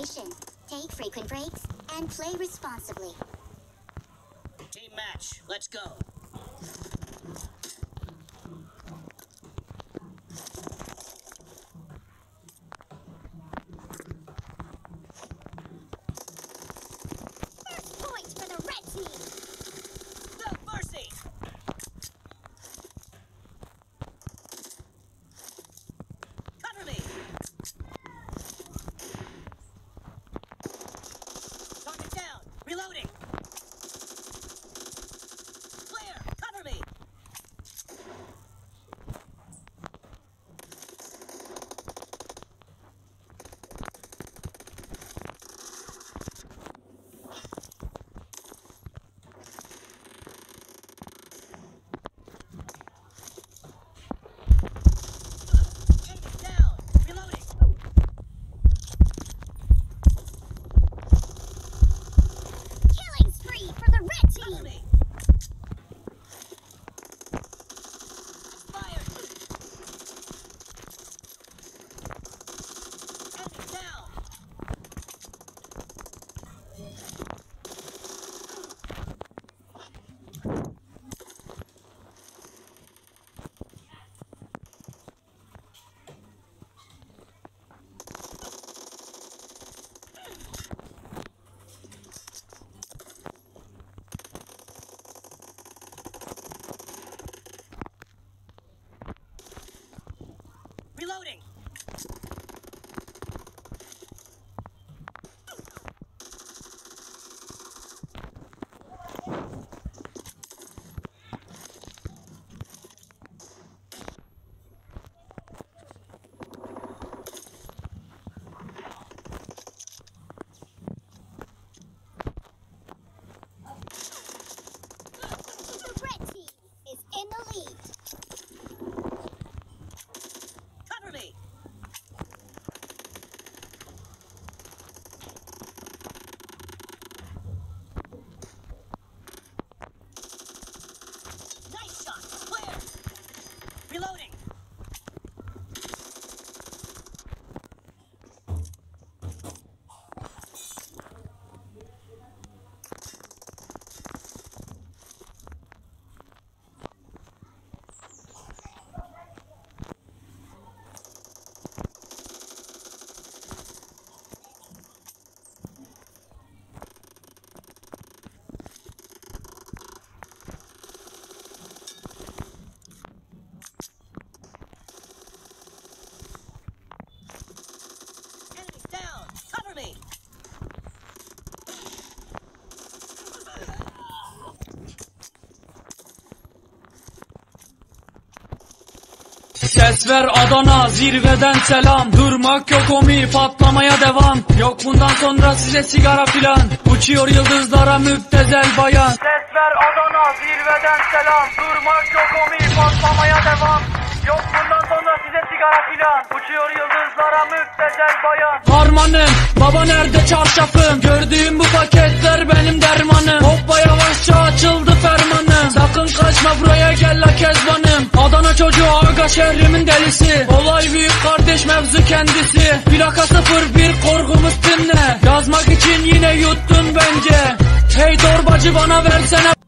Take frequent breaks and play responsibly. Team match. Let's go. Reloading. Ses ver Adana zirveden selam. Durmak yok omi patlamaya devam. Yok bundan sonra size sigara filan. Uçuyor yıldızlara müptezel bayan. Ses ver Adana zirveden selam. Durmak yok omi patlamaya devam. Yok bundan sonra size sigara filan. Uçuyor yıldızlara müptezel bayan. Harmanım baba nerede çarşafım? Gördüğüm bu paketler benim dermanım. Hoppa yavaşça açıldı fermanım. Sakın kaçma buraya gel la kezbanım. Adana çocuğu şehrimin delisi. Olay büyük kardeş mevzu kendisi. Plaka 01 korkumuz dinle Yazmak için yine yuttun bence. Hey torbacı bana versene